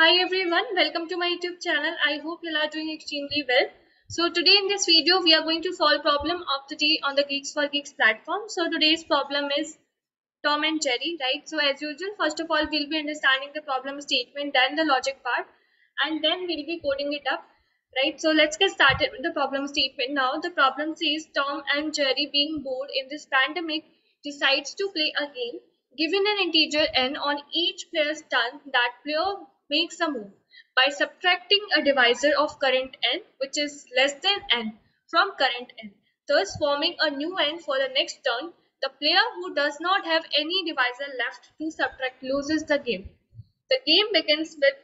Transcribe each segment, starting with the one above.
Hi everyone, welcome to my YouTube channel. I hope you are doing extremely well. So today in this video, we are going to solve problem of the day on the Geeks for Geeks platform. So today's problem is Tom and Jerry, right? So as usual, first of all, we'll be understanding the problem statement, then the logic part, and then we'll be coding it up, right? So let's get started with the problem statement. Now the problem says Tom and Jerry being bored in this pandemic decides to play a game. Given an integer n on each player's turn, that player makes a move. By subtracting a divisor of current n which is less than n from current n thus forming a new n for the next turn the player who does not have any divisor left to subtract loses the game. The game begins with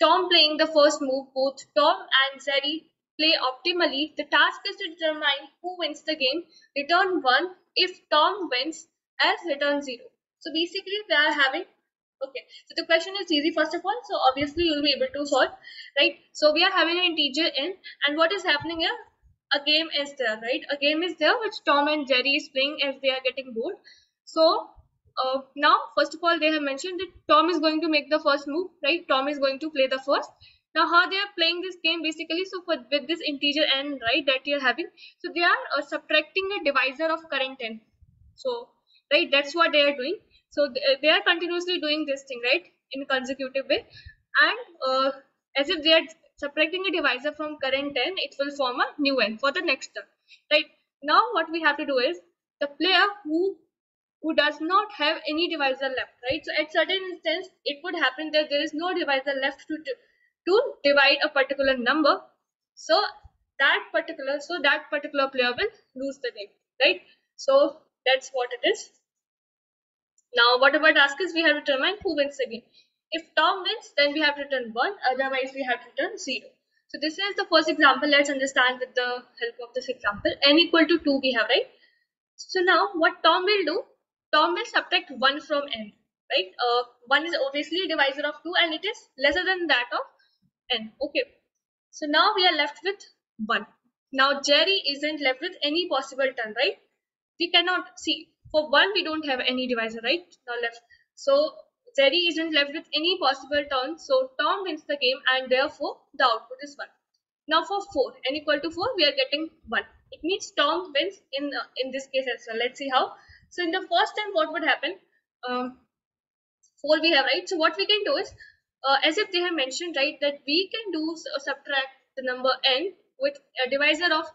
tom playing the first move. Both tom and jerry play optimally. The task is to determine who wins the game. Return 1 if tom wins else return 0 so basically we are having okay. So the question is easy first of all. So obviously you'll be able to solve right? So we are having an integer n and what is happening here? A game is there right? A game is there which tom and jerry is playing as they are getting bored. So uh, now first of all they have mentioned that tom is going to make the first move right? Tom is going to play the first. Now how they are playing this game basically so for with this integer n right that you're having so they are uh, subtracting a divisor of current n. So right that's what they are doing so they are continuously doing this thing, right, in consecutive way. And uh, as if they are subtracting a divisor from current n, it will form a new n for the next term, right? Now what we have to do is the player who who does not have any divisor left, right? So at certain instance, it would happen that there is no divisor left to, to, to divide a particular number. So that particular, so that particular player will lose the game, right? So that's what it is. Now, whatever task is, we have to determine who wins the game. If Tom wins, then we have to return 1, otherwise we have to return 0. So this is the first example. Let's understand with the help of this example. n equal to 2 we have, right? So now what Tom will do, Tom will subtract 1 from n, right? Uh, 1 is obviously a divisor of 2 and it is lesser than that of n. Okay. So now we are left with 1. Now Jerry isn't left with any possible turn, right? We cannot see for 1, we don't have any divisor, right? Now left. So Jerry isn't left with any possible turn. So Tom wins the game and therefore the output is 1. Now for 4, n equal to 4, we are getting 1. It means Tom wins in, uh, in this case as well. Let's see how. So in the first time, what would happen? Um, 4 we have, right? So what we can do is, uh, as if they have mentioned, right, that we can do uh, subtract the number n with a divisor of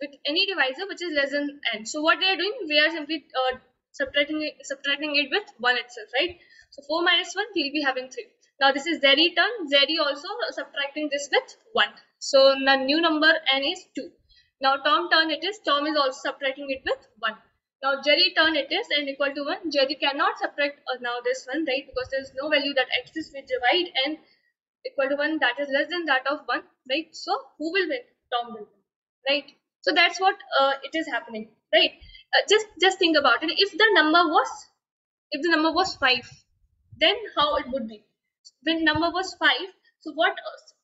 with any divisor which is less than n. So what they are doing, we are simply uh, subtracting it, subtracting it with 1 itself, right? So 4 minus 1, we'll be having 3. Now this is Jerry turn. Jerry also subtracting this with 1. So the new number n is 2. Now Tom turn it is, Tom is also subtracting it with 1. Now Jerry turn it is n equal to 1. Jerry cannot subtract uh, now this one, right? Because there is no value that exists which divide n equal to 1 that is less than that of 1, right? So who will win? Tom will win, right? So that's what uh, it is happening, right? Uh, just just think about it. If the number was if the number was five, then how it would be? When number was five, so what?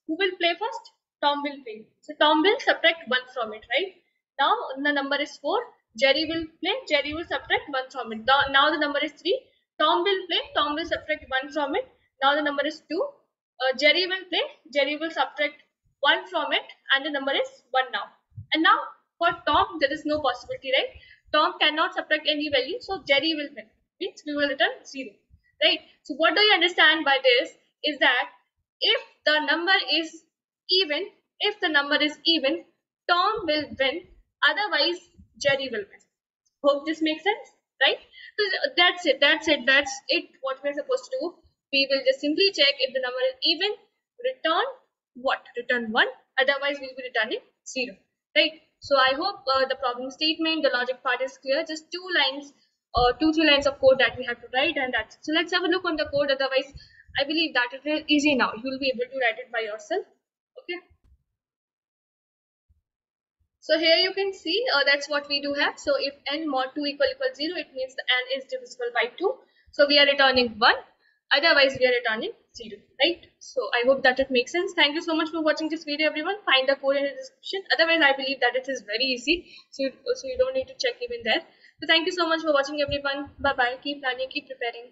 Who will play first? Tom will play. So Tom will subtract one from it, right? Now the number is four. Jerry will play. Jerry will subtract one from it. Now the number is three. Tom will play. Tom will subtract one from it. Now the number is two. Uh, Jerry will play. Jerry will subtract one from it, and the number is one now. And now for Tom, there is no possibility, right? Tom cannot subtract any value, so Jerry will win. Means we will return 0, right? So what do you understand by this is that if the number is even, if the number is even, Tom will win. Otherwise, Jerry will win. Hope this makes sense, right? So that's it. That's it. That's it. What we're supposed to do. We will just simply check if the number is even. Return what? Return 1. Otherwise, we'll be returning 0 right? So i hope uh, the problem statement the logic part is clear. Just two lines or uh, two three lines of code that we have to write and that's so let's have a look on the code. Otherwise i believe that it is easy now. You'll be able to write it by yourself. Okay? So here you can see uh, that's what we do have. So if n mod 2 equal equal 0 it means the n is divisible by 2 so we are returning 1 otherwise we are returning 0 right? So i hope that it makes sense. Thank you so much for watching this video everyone. Find the code in the description. Otherwise i believe that it is very easy. So you, so you don't need to check even there. So thank you so much for watching everyone. Bye bye keep learning keep preparing